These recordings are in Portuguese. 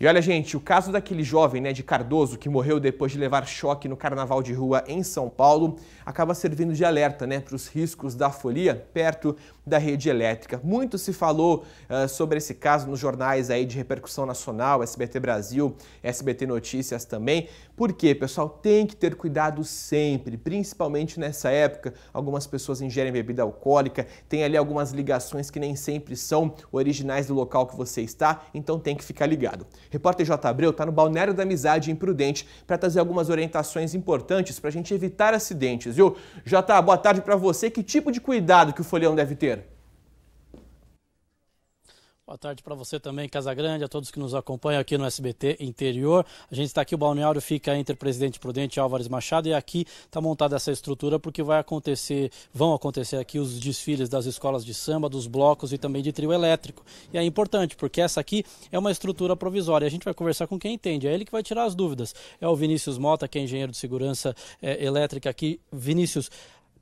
E olha, gente, o caso daquele jovem, né, de Cardoso, que morreu depois de levar choque no carnaval de rua em São Paulo, acaba servindo de alerta, né, para os riscos da folia perto da rede elétrica. Muito se falou uh, sobre esse caso nos jornais aí de repercussão nacional, SBT Brasil, SBT Notícias também. Por quê, pessoal? Tem que ter cuidado sempre, principalmente nessa época. Algumas pessoas ingerem bebida alcoólica, tem ali algumas ligações que nem sempre são originais do local que você está, então tem que ficar ligado. Repórter J. Abreu está no Balneário da Amizade em Prudente para trazer algumas orientações importantes para a gente evitar acidentes, viu? J, boa tarde para você. Que tipo de cuidado que o folião deve ter? Boa tarde para você também, Casa Grande, a todos que nos acompanham aqui no SBT Interior. A gente está aqui, o balneário fica entre Presidente Prudente e Álvares Machado e aqui está montada essa estrutura porque vai acontecer, vão acontecer aqui os desfiles das escolas de samba, dos blocos e também de trio elétrico. E é importante porque essa aqui é uma estrutura provisória. A gente vai conversar com quem entende, é ele que vai tirar as dúvidas. É o Vinícius Mota, que é engenheiro de segurança é, elétrica aqui. Vinícius,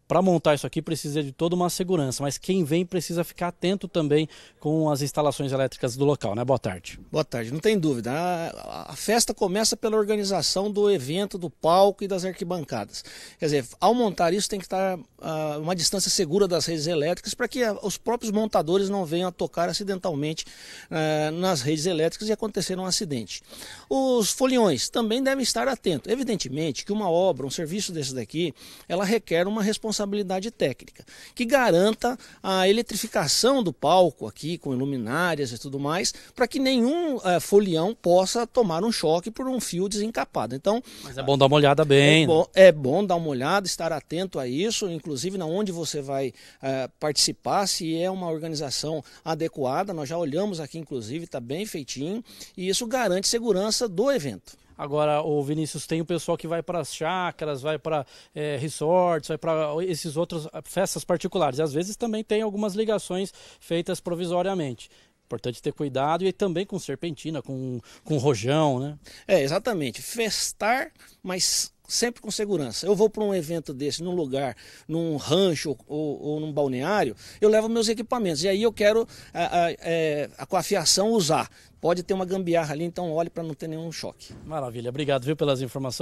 para montar isso aqui precisa de toda uma segurança, mas quem vem precisa ficar atento também com as instalações elétricas do local, né? Boa tarde. Boa tarde, não tem dúvida. A, a, festa começa pela organização do evento, do palco e das arquibancadas. Quer dizer, ao montar isso tem que estar uh, uma distância segura das redes elétricas para que uh, os próprios montadores não venham a tocar acidentalmente uh, nas redes elétricas e acontecer um acidente. Os foliões também devem estar atentos. Evidentemente que uma obra, um serviço desse daqui, ela requer uma responsabilidade responsabilidade técnica, que garanta a eletrificação do palco aqui, com luminárias e tudo mais, para que nenhum é, folião possa tomar um choque por um fio desencapado. Então, Mas é bom dar uma olhada bem. É, né? bom, é bom dar uma olhada, estar atento a isso, inclusive na onde você vai é, participar, se é uma organização adequada. Nós já olhamos aqui, inclusive, está bem feitinho, e isso garante segurança do evento. Agora, o Vinícius, tem o pessoal que vai para as chácaras, vai para é, resorts, vai para esses outros festas particulares. Às vezes também tem algumas ligações feitas provisoriamente. Importante ter cuidado e também com serpentina, com, com rojão, né? É, exatamente. Festar, mas sempre com segurança. Eu vou para um evento desse, num lugar, num rancho ou, ou, num balneário, eu levo meus equipamentos. E aí eu quero, a, a, é, a, a fiação, usar. Pode ter uma gambiarra ali, então olhe para não ter nenhum choque. Maravilha. Obrigado, viu, pelas informações.